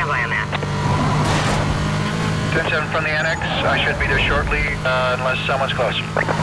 this time. Stand by on that. 10-7 from the annex. I should be there shortly, uh, unless someone's close.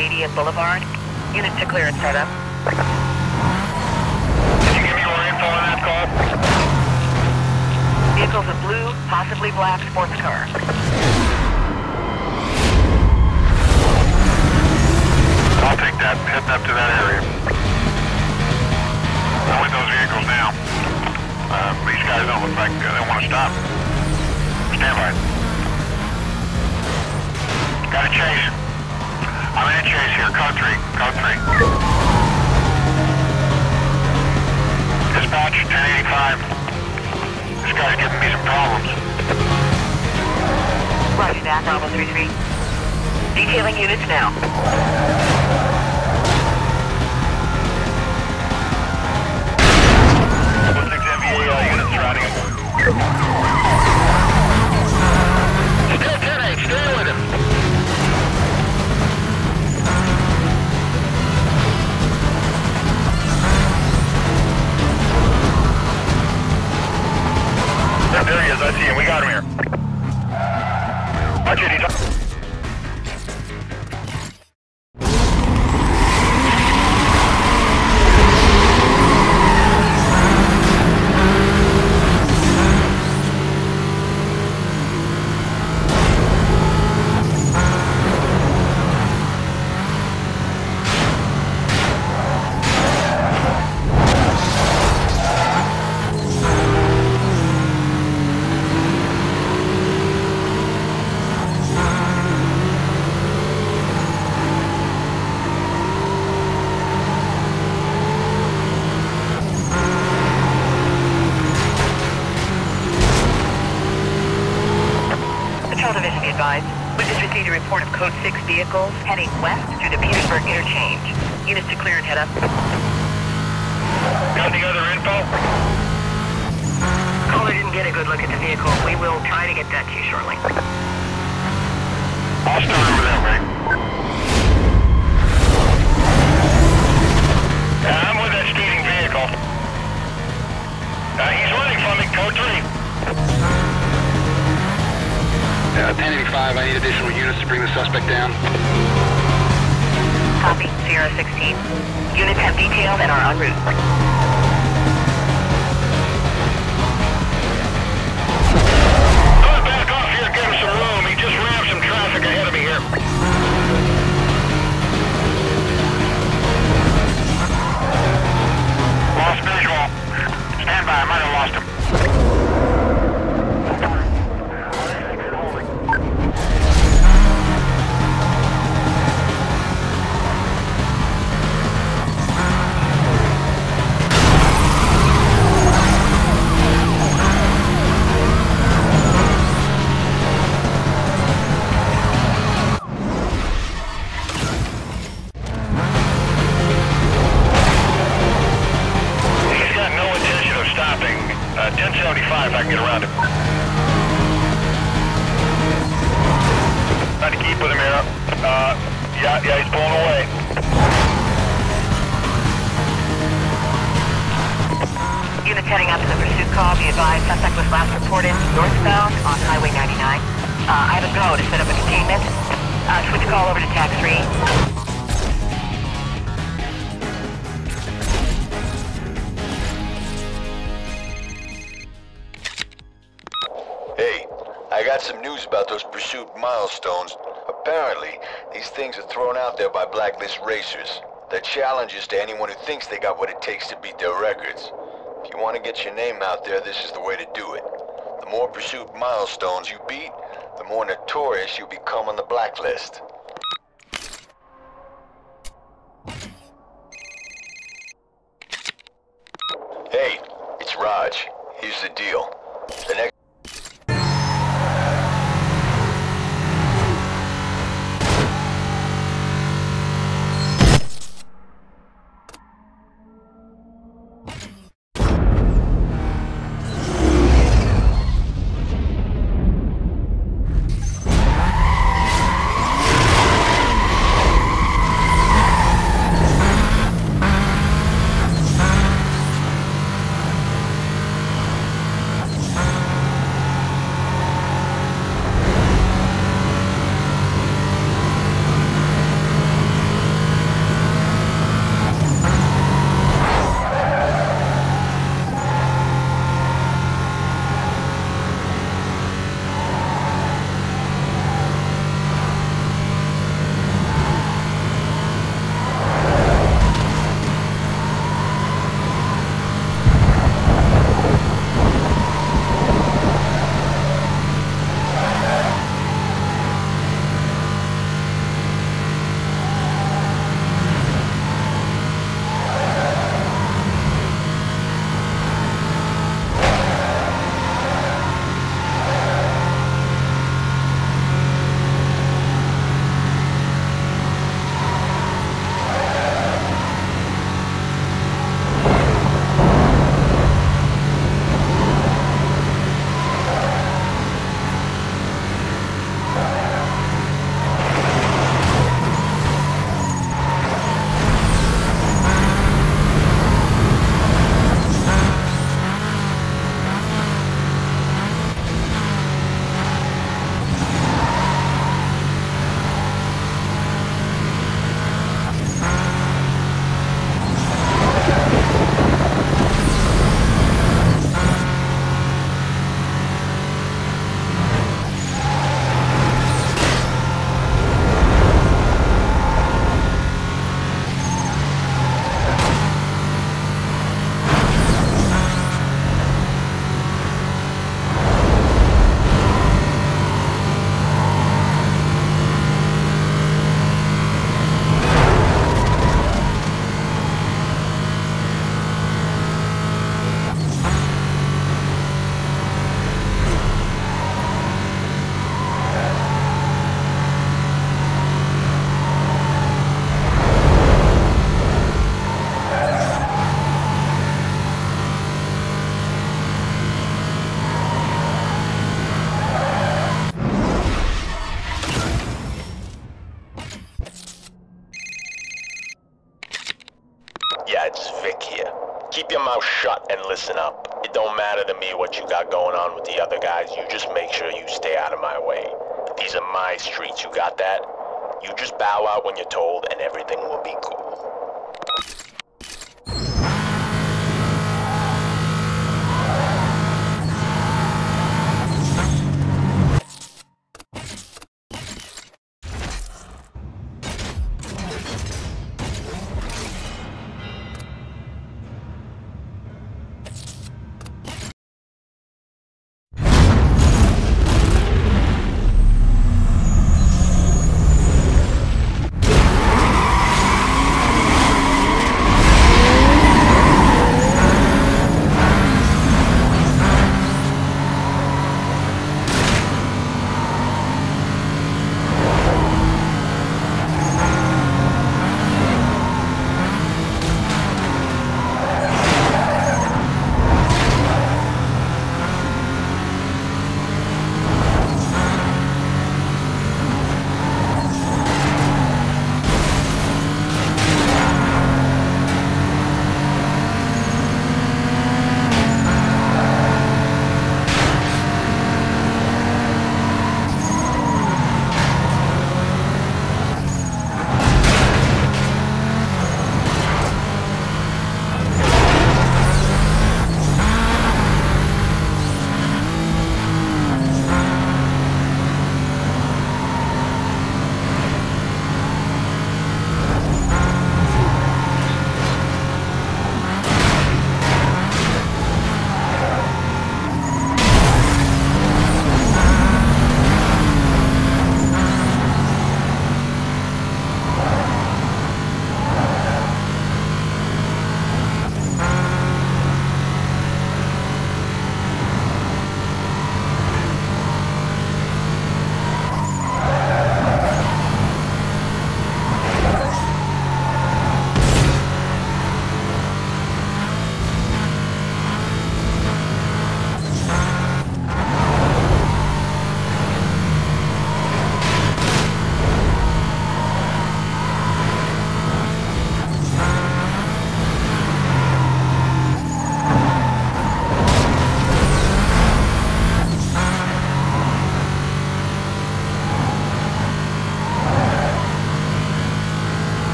Stadium Boulevard. Units to clear and start up. Can you give me more info on that call? Vehicles of blue, possibly black sports car. I'll take that. Heading up to that area. I'm with those vehicles now. Uh, these guys don't look like they want to stop. Stand by. Got a chase. I'm in a chase here. Code 3. Code 3. Dispatch 1085. This guy's giving me some problems. Roger that, Bravo 33. Detailing units now. What's MVA uh, units surrounding There he is, I see him, we got him here. Watch it, he's Patrol to anyone who thinks they got what it takes to beat their records. If you want to get your name out there, this is the way to do it. The more pursuit milestones you beat, the more notorious you become on the blacklist. Hey, it's Rog. Here's the deal. The next It don't matter to me what you got going on with the other guys. You just make sure you stay out of my way. These are my streets, you got that? You just bow out when you're told and everything will be cool.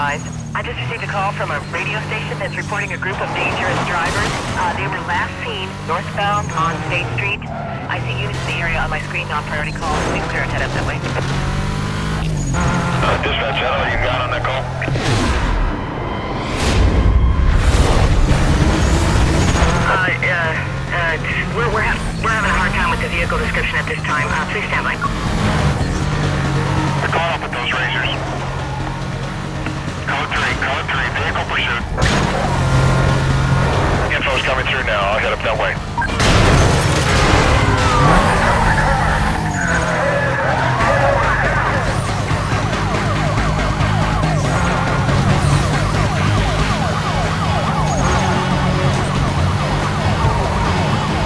Advised. I just received a call from a radio station that's reporting a group of dangerous drivers. Uh, they were last seen northbound on State Street. I see units in the area on my screen, not priority calls. We clear it, head up that way. Uh, dispatch, how you got on that call? Uh, uh, uh, we're, we're, ha- we're having a hard time with the vehicle description at this time. Uh, please stand by. We're caught up with those razors. Vehicle pursuit. Info's coming through now. I'll head up that way.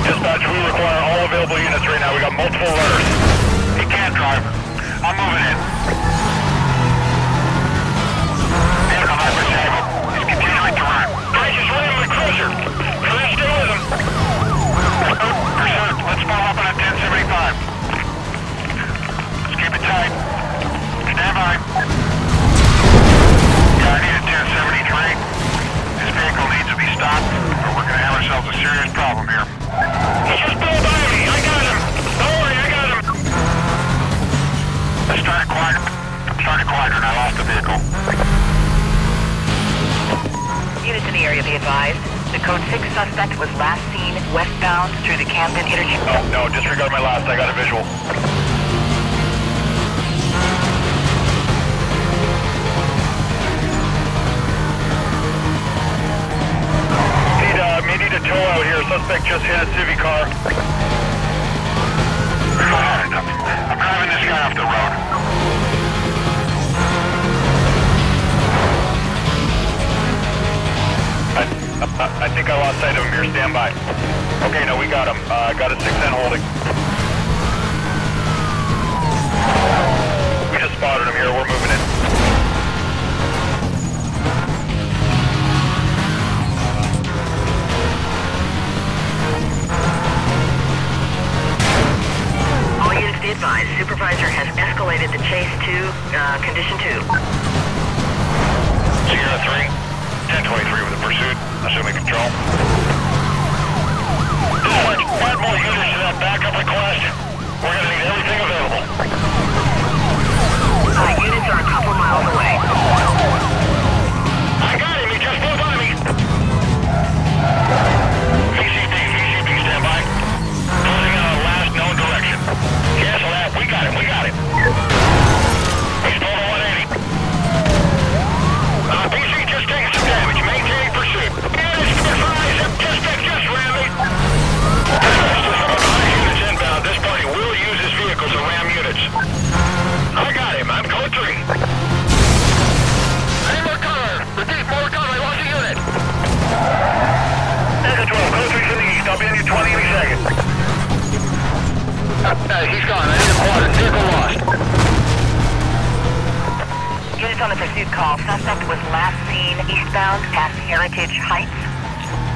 Dispatch, we require all available units right now. We got multiple runners. He can't drive. I'm moving in. Pursuit, let's follow up on a 1075. Let's keep it tight. Stand by. Yeah, I need 1073. This vehicle needs to be stopped, or we're gonna have ourselves a serious problem here. Just blew by me. I got him. Don't worry, I got him. I lost the vehicle. Units in the area be advised. The code 6 suspect was last seen westbound through the Camden interchange. Oh, no, disregard my last. I got a visual. Need, uh, a tow out here. Suspect just hit a Civic car. I'm driving this guy off the road. I, think I lost sight of him here. Stand by. Okay, no, we got him. Uh, got a 610 holding. We just spotted him here. We're moving in. All units be advised. Supervisor has escalated the chase to uh, condition 2. Sierra 3, 1023 with the pursuit, assuming control. Dispatch, add more units to that backup request. We're gonna need everything available. Uh, units are a couple miles away.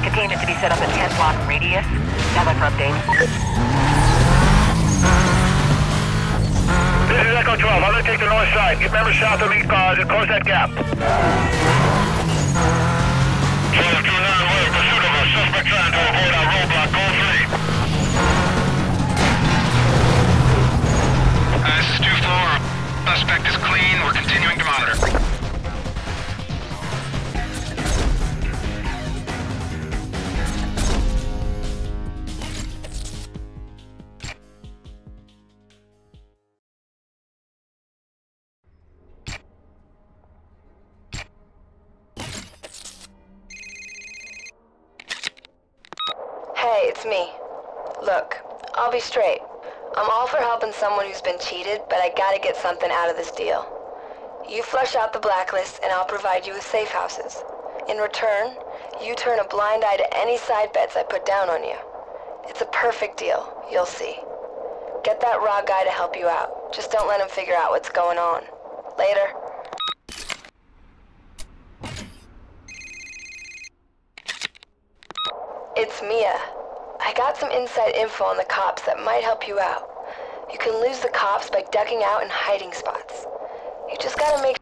Containment to be set up in 10 block radius. Stand by for updates. This is Echo 12, I'm gonna take the north side. Get members south of me, uh, to close that gap. 12 to 9 way, pursuit of a suspect trying to avoid our roadblock, goal 3. This is 2-4. Suspect is clean. We're continuing for helping someone who's been cheated, but I gotta get something out of this deal. You flush out the blacklist, and I'll provide you with safe houses. In return, you turn a blind eye to any side bets I put down on you. It's a perfect deal, you'll see. Get that Rog guy to help you out. Just don't let him figure out what's going on. Later. It's Mia. I got some inside info on the cops that might help you out. You can lose the cops by ducking out in hiding spots. You just gotta make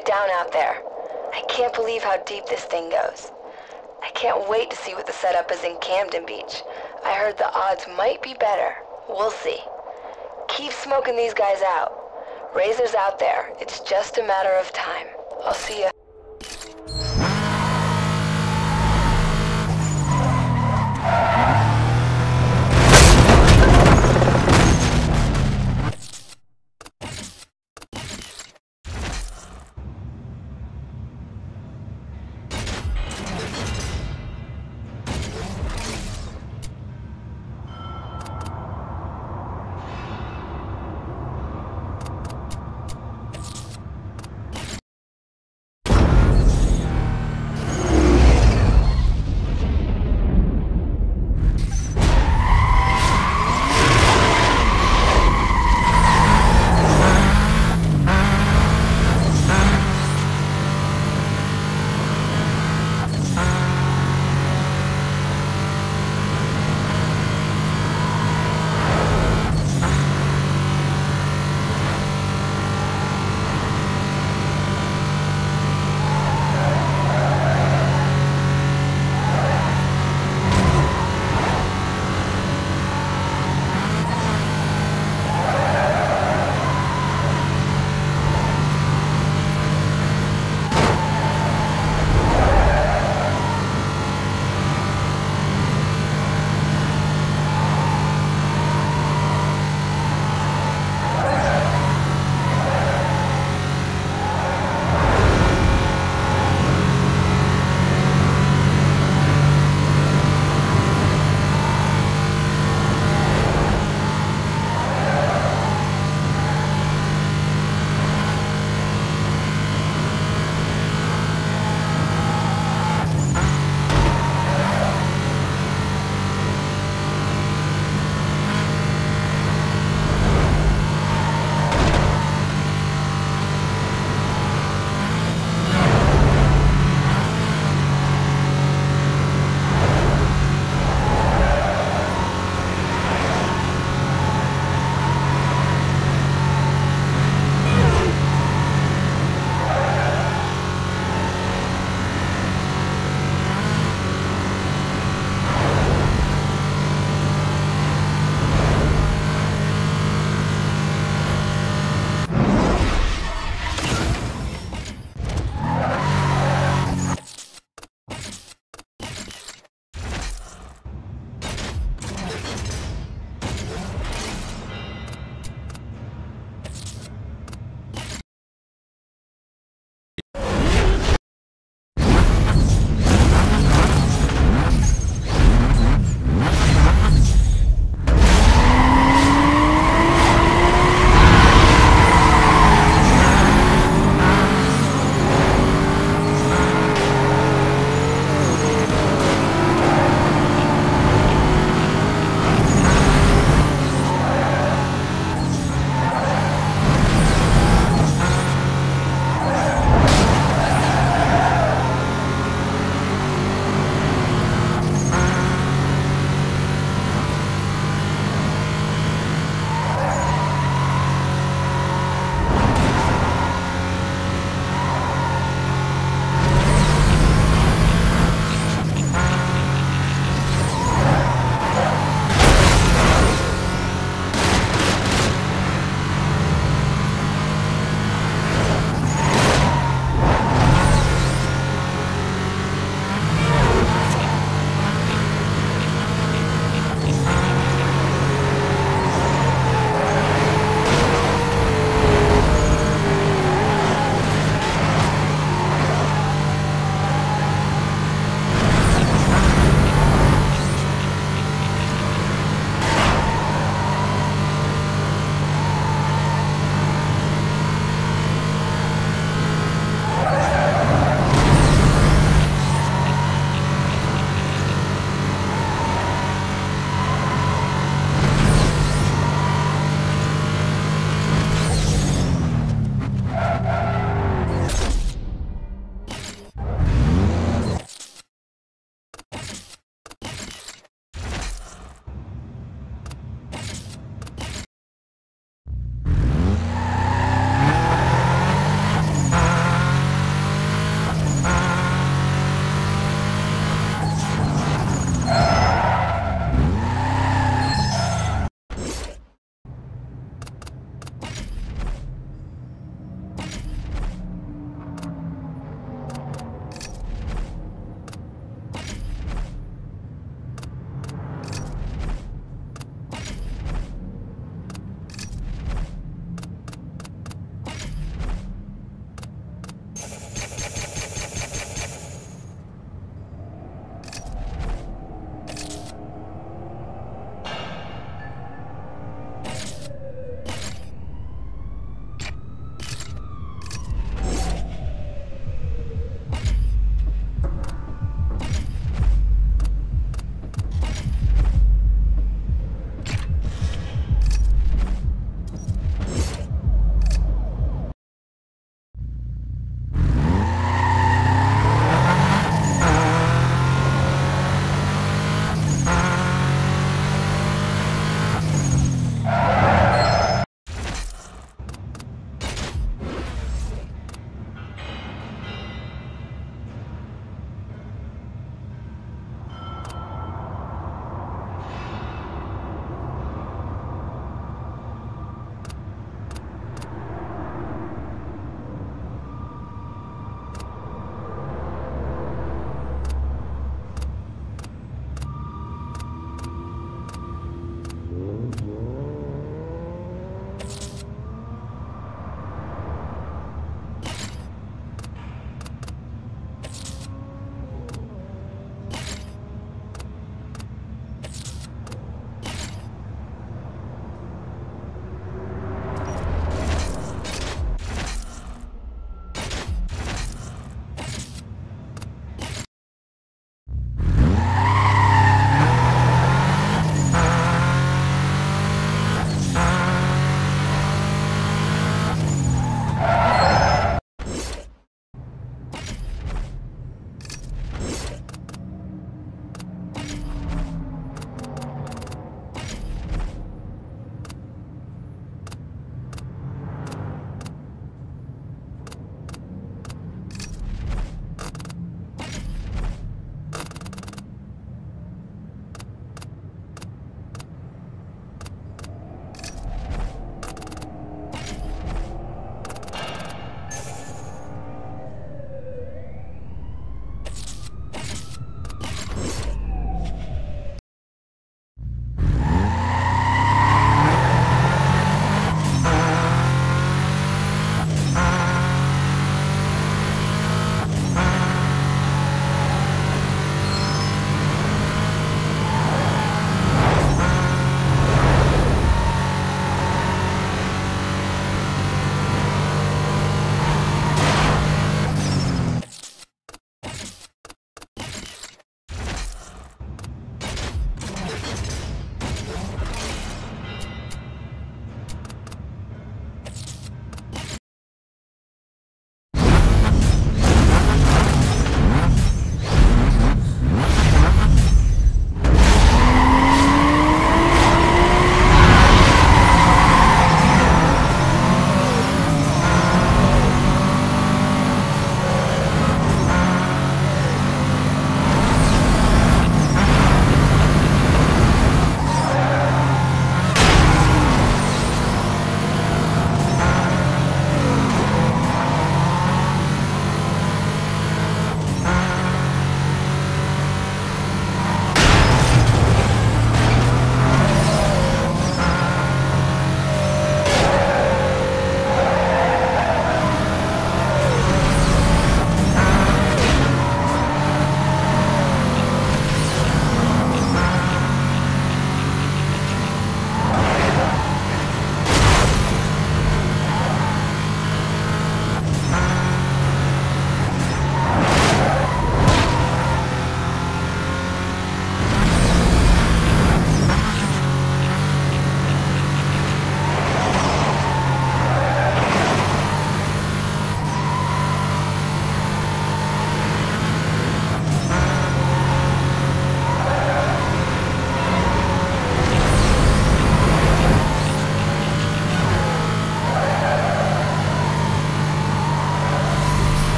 get down out there. I can't believe how deep this thing goes. I can't wait to see what the setup is in Camden Beach. I heard the odds might be better. We'll see. Keep smoking these guys out. Razor's out there. It's just a matter of time. I'll see you.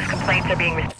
Complaints are being received.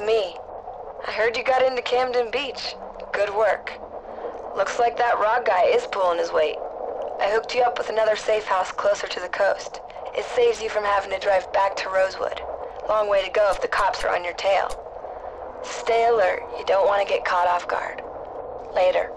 Me. I heard you got into Camden Beach. Good work. Looks like that Rog guy is pulling his weight. I hooked you up with another safe house closer to the coast. It saves you from having to drive back to Rosewood. Long way to go if the cops are on your tail. Stay alert. You don't want to get caught off guard. Later.